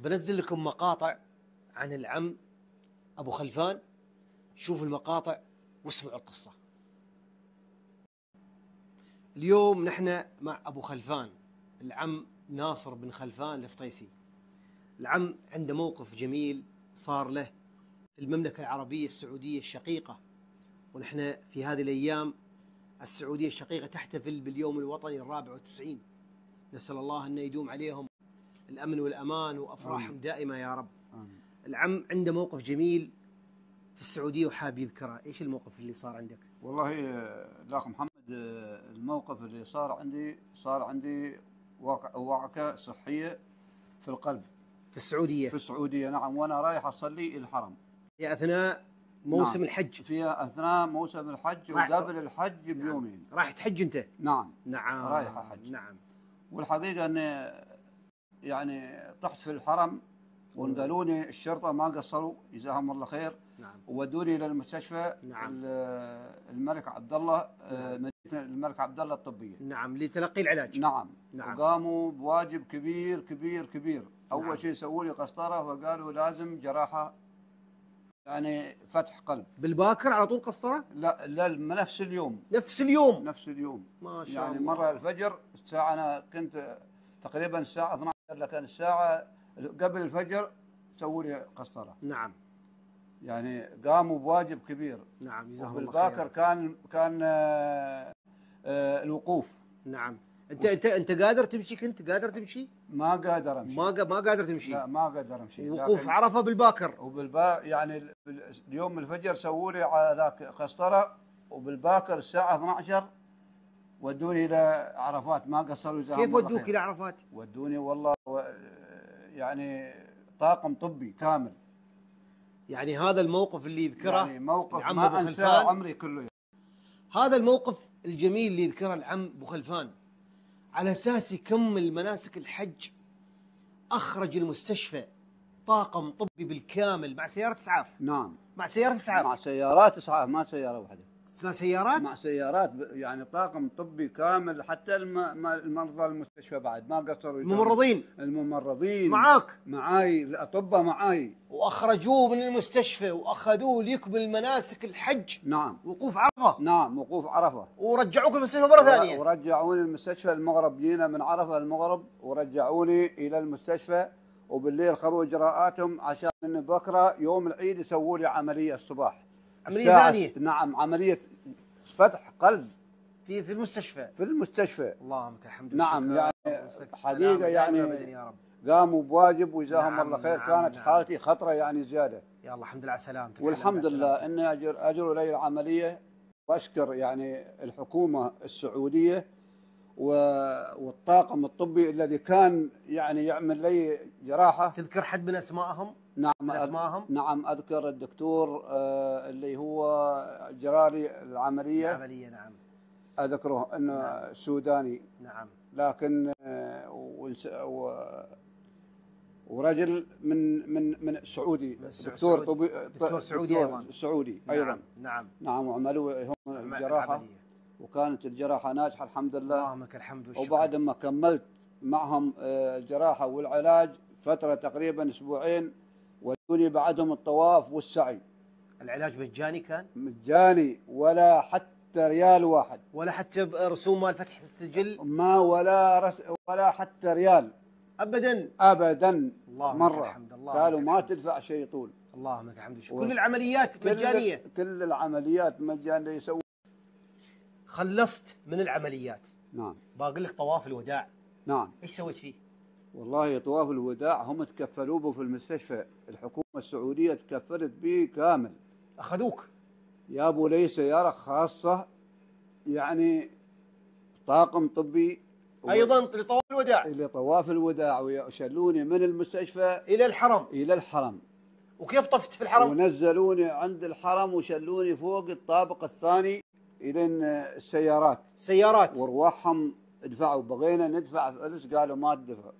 بنزل لكم مقاطع عن العم أبو خلفان. شوفوا المقاطع واسمعوا القصة. اليوم نحن مع أبو خلفان. العم ناصر بن خلفان الفطيسي العم عنده موقف جميل صار له في المملكة العربية السعودية الشقيقة. ونحن في هذه الأيام السعودية الشقيقة تحتفل باليوم الوطني الرابع والتسعين. نسأل الله انه يدوم عليهم الأمن والأمان وأفراحهم آمين. دائمة يا رب. آمين. العم عنده موقف جميل في السعودية وحاب يذكره. إيش الموقف اللي صار عندك؟ والله آه، الأخ محمد آه، الموقف اللي صار عندي صار عندي وعكه صحية في القلب. في السعودية؟ في السعودية نعم. وأنا رايح أصلي الحرم. في أثناء موسم نعم. الحج. في أثناء موسم الحج وقبل الحج بيومين. راح تحج أنت؟ نعم. نعم. رايح أحج. نعم. والحقيقة اني يعني طحت في الحرم وانقلوني الشرطة ما قصروا جزاهم الله خير. نعم. ودوني إلى المستشفى نعم. ال- الملك عبد الله آه، نعم. الملك عبد الله الطبية. نعم لتلقي العلاج. نعم. نعم. وقاموا بواجب كبير كبير كبير. أول نعم. شيء سووا لي قسطرة وقالوا لازم جراحة يعني فتح قلب. بالباكر على طول قسطرة؟ لا لا نفس اليوم. نفس اليوم. نفس اليوم. ما شاء يعني الله. مرة الفجر الساعة أنا كنت تقريبا الساعة 12 لكن الساعة قبل الفجر سووا لي قسطرة. نعم. يعني قاموا بواجب كبير. نعم جزاهم الله خير كان كان آه، الوقوف. نعم. أنت أنت أنت قادر تمشي كنت؟ قادر تمشي؟ ما قادر أمشي. ما قا- ما قادر تمشي؟ لا ما قادر أمشي. وقوف لكن- عرفه بالباكر. وبالبا يعني اليوم الفجر سووا لي على ذاك قسطرة. وبالباكر الساعة 12 ودوني إلى عرفات ما قصروا كيف ودوك. إلى عرفات؟ ودوني والله و- يعني طاقم طبي كامل. يعني هذا الموقف اللي يذكره يعني موقف ما أنساه. عمري كله. هذا الموقف الجميل اللي يذكره العم أبو خلفان. على أساس يكمل مناسك الحج أخرج المستشفى طاقم طبي بالكامل مع سيارة إسعاف. نعم. مع سيارة مع اسعاف سيارات إسعاف ما سيارة واحدة. اسمها سيارات؟ مع سيارات يعني طاقم طبي كامل حتى المرضى المستشفى بعد ما قصروا. الممرضين؟ الممرضين. معاك. معاي الأطباء معاي. وأخرجوه من المستشفى وأخذوه ليكمل مناسك الحج. نعم. وقوف عرفة. نعم وقوف عرفة. ورجعوك المستشفى مرة ثانية. ورجعوني المستشفى المغرب جينا من عرفة المغرب ورجعوني إلى المستشفى. وبالليل خذوا إجراءاتهم عشان ان بكرة يوم العيد يسووا لي عملية الصباح. عملية الساعة- ثانية؟ نعم عملية فتح قلب. في في المستشفى. في المستشفى. اللهم لك الحمد نعم،. يعني السلام يعني يا رب. قاموا بواجب وجزاهم نعم، الله خير. نعم، كانت نعم. حالتي خطرة يعني زيادة. يا الله الحمد لله على سلامتك. والحمد الحمد لله إني أجر اجروا لي العملية وأشكر يعني الحكومة السعودية والطاقم الطبي الذي كان يعني يعمل لي جراحة. تذكر حد من أسمائهم؟ نعم اسمائهم نعم أذكر الدكتور آه، اللي هو جرالي العملية. العملية نعم. أذكره إنه سوداني. نعم. لكن آه، و- ورجل من من من سعودي. دكتور سعودي. طبي دكتور سعودي أيضاً. سعودي أيضا نعم نعم. نعم وعملوا هم الجراحة. العملية. وكانت الجراحة ناجحة الحمد لله. اللهم لك الحمد والشكر. وبعد ما كملت معهم آه، الجراحة والعلاج فترة تقريبا أسبوعين ودوني بعدهم الطواف والسعي. العلاج مجاني كان؟ مجاني ولا حتى ريال واحد. ولا حتى رسوم مال فتح السجل؟ ما ولا رس ولا حتى ريال. ابدا؟ ابدا. اللهم لك مره الحمد اللهم قالوا ما. تدفع شيء طول اللهم لك الحمد. و- كل العمليات كل- مجانية؟ كل العمليات مجانية. يسوي خلصت من العمليات. نعم. باقي لك طواف الوداع. نعم. إيش سويت فيه؟ والله طواف الوداع هم تكفلوا به في المستشفى. الحكومة السعودية تكفلت به كامل. أخذوك. جابوا لي سيارة خاصة يعني طاقم طبي أيضا لطواف الوداع. لطواف الوداع ويشلوني من المستشفى إلى الحرم. إلى الحرم. وكيف طفت في الحرم؟ ونزلوني عند الحرم وشلوني فوق الطابق الثاني إلى السيارات. سيارات. وأرواحهم ادفعوا بغينا ندفع فلوس قالوا ما تدفع.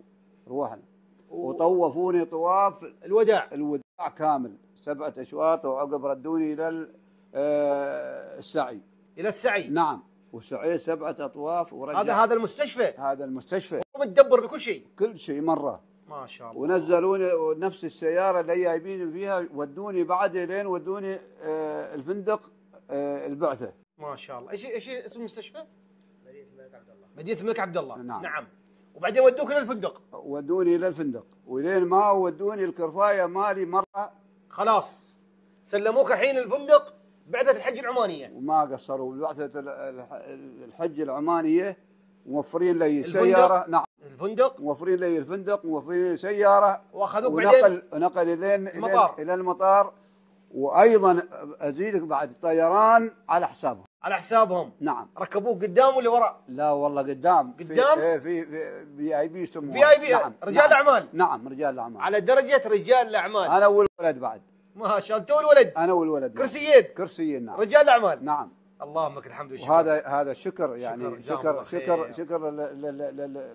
روحنا. وطوفوني طواف الوداع. الوداع كامل. سبعة أشواط وعقب ردوني إلى آه، السعي. إلى السعي. نعم. وسعيت سبعة أطواف ورجع. هذا هذا المستشفى. هذا المستشفى. متدبر بكل شيء. كل شيء مرة. ما شاء الله. ونزلوني نفس السيارة اللي جايبين فيها ودوني بعد لين ودوني آه، الفندق آه، البعثة. ما شاء الله. إيش إيش اسم المستشفى؟ مدينة الملك عبد الله. نعم. نعم. وبعدين ودوك للفندق ودوني إلى الفندق. ولين ما ودوني الكرفاية مالي مرة. خلاص. سلموك الحين الفندق بعثه الحج العمانية. وما قصروا. بعثه ال- الح- الحج العمانية موفرين لي؟ سيارة. نعم. الفندق؟ موفرين لي الفندق موفرين لي سيارة. وأخذوك بعدين؟ ونقل نقل الين المطار. إلى المطار. وأيضا أزيدك بعد الطيران على حسابهم على حسابهم. نعم. ركبوك قدام ولا ورا؟ لا والله قدام. قدام؟ في في في اي بي يسموها. في اي بي نعم. رجال نعم. الأعمال. نعم رجال الأعمال. على درجة رجال الأعمال. أنا والولد بعد. ما شاء الله تو الولد أنا والولد بعد. كرسيين. كرسيين نعم. رجال الأعمال. نعم. اللهم لك الحمد والشكر وهذا هذا شكر يعني جزاهم شكر شكر. شكر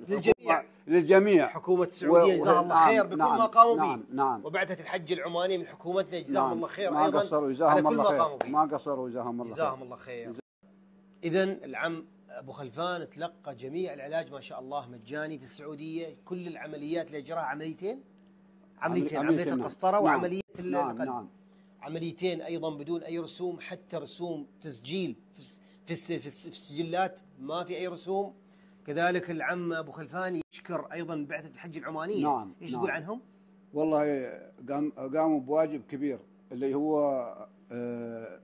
للجميع. للجميع حكومة السعودية و- جزاها الله نعم، خير بكل نعم، ما قاموا نعم، به نعم. وبعثة الحج العماني من حكومتنا جزاهم نعم. الله خير ما أيضا قصروا جزاهم الله ما خير ما قصروا جزاهم الله جزاهم خير الله خير إذا العم أبو خلفان تلقى جميع العلاج ما شاء الله مجاني في السعودية كل العمليات اللي أجراها عمليتين عمليتين عملية نعم. القسطرة نعم. وعملية نعم النقل نعم عمليتين أيضا بدون أي رسوم حتى رسوم تسجيل في في الس- في الس- في السجلات ما في أي رسوم. كذلك العم أبو خلفان يشكر أيضا بعثة الحج العمانية. نعم، إيش نعم. تقول عنهم؟ والله قام قاموا بواجب كبير اللي هو آه،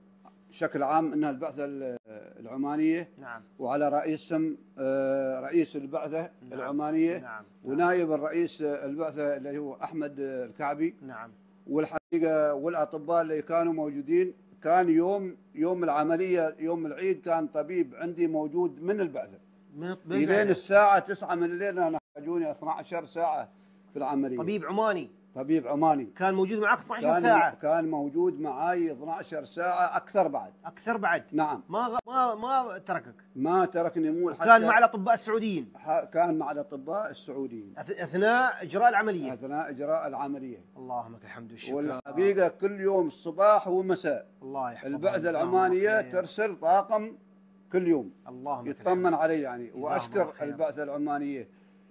بشكل عام إنها البعثة ال- العمانية. نعم. وعلى رئيسهم آه، رئيس البعثة نعم. العمانية. نعم. ونائب الرئيس البعثة اللي هو أحمد الكعبي. نعم. والحقيقة والأطباء اللي كانوا موجودين كان يوم يوم العملية يوم العيد كان طبيب عندي موجود من البعثة. من إلين. الساعة 9 من الليل أنا حاجوني 12 ساعة في العملية. طبيب عماني. طبيب عماني. كان موجود معك 12 كان ساعة. كان موجود معي 12 ساعة أكثر بعد. أكثر بعد. نعم. ما غ... ما ما تركك. ما تركني مول حتى كان مع الأطباء السعوديين. ح- كان مع الأطباء السعوديين. أث- أثناء إجراء العملية. أثناء إجراء العملية. اللهم لك الحمد والشكر. والحقيقة كل يوم الصباح ومساء. الله العمانيه الله خير. ترسل طاقم كل يوم. اللهم يطمن علي يعني. الله وأشكر خير.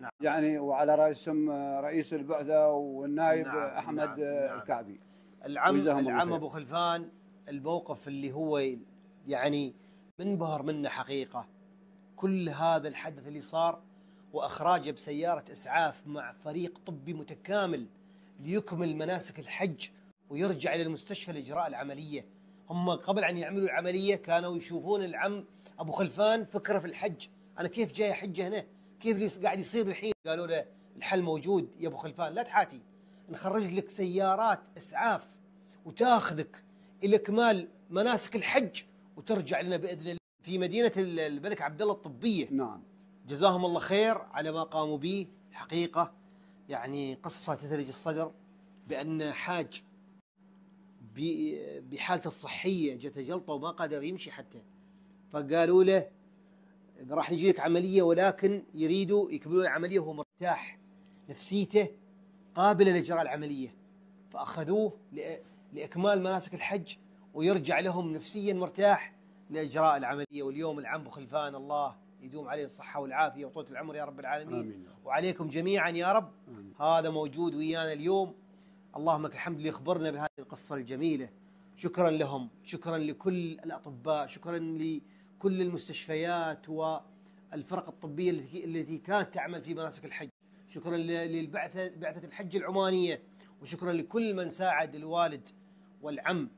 نعم. يعني وعلى رئيسهم رئيس البعثة والنائب نعم، أحمد نعم، نعم. الكعبي العم العم. أبو خلفان الموقف اللي هو يعني منبهر منه حقيقة كل هذا الحدث اللي صار وأخراجه بسيارة إسعاف مع فريق طبي متكامل ليكمل مناسك الحج ويرجع إلى المستشفى لإجراء العملية هم قبل أن يعملوا العملية كانوا يشوفون العم أبو خلفان فكرة في الحج أنا كيف جاي أحج هنا كيف لي قاعد يصير الحين؟ قالوا له الحل موجود يا أبو خلفان لا تحاتي. نخرج لك سيارات أسعاف وتاخذك إلى اكمال مناسك الحج وترجع لنا بإذن الله. في مدينة ال- الملك عبد الله الطبية. نعم. جزاهم الله خير على ما قاموا به. حقيقه يعني قصة تثلج الصدر بأن حاج بحالته الصحية جت جلطة وما قدر يمشي حتى. فقالوا له راح نجي لك عملية ولكن يريدوا يكملون العملية وهو مرتاح نفسيته قابله لإجراء العملية. فأخذوه لإكمال مناسك الحج ويرجع لهم نفسيا مرتاح لإجراء العملية. واليوم العم خلفان الله يدوم عليه الصحة والعافية وطولة العمر يا رب العالمين. آمين وعليكم جميعا يا رب. آمين. هذا موجود ويانا اليوم. اللهم لك الحمد اللي يخبرنا بهذه القصة الجميلة. شكرا لهم. شكرا لكل الأطباء. شكرا لكل المستشفيات والفرق الطبية التي التي كانت تعمل في مناسك الحج شكرا للبعثة بعثة الحج العمانية وشكرا لكل من ساعد الوالد والعم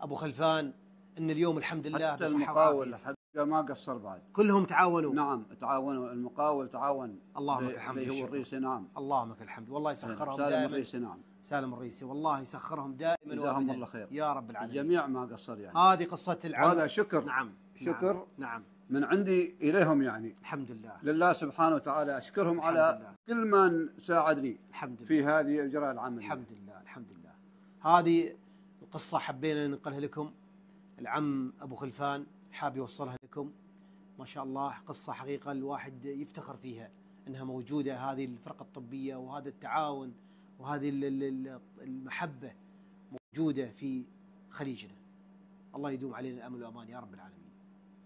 أبو خلفان أن اليوم الحمد لله حتى المقاول وعافية. ما قصر بعد. كلهم تعاونوا. نعم تعاونوا. المقاول تعاون. اللهم لك الحمد هو والشكر. الرئيس نعم. اللهم لك الحمد. والله يسخرهم سالم دائما. الرئيس نعم. سالم الرئيسي والله يسخرهم دائما جزاهم الله خير. يا رب العالمين. الجميع ما قصر يعني. هذه قصة العم وهذا شكر. نعم. شكر. نعم, نعم. من عندي إليهم يعني. الحمد لله. لله سبحانه وتعالى أشكرهم على لله. كل من ساعدني الحمد لله. في هذه إجراء العمل. الحمد لله. الحمد لله. هذه القصة حبينا ننقلها لكم. العم أبو خلفان. حاب يوصلها لكم. ما شاء الله قصة حقيقة الواحد يفتخر فيها أنها موجودة هذه الفرقة الطبية وهذا التعاون وهذه ال- ال- ال- المحبة موجودة في خليجنا. الله يدوم علينا الأمل والأمان يا رب العالمين.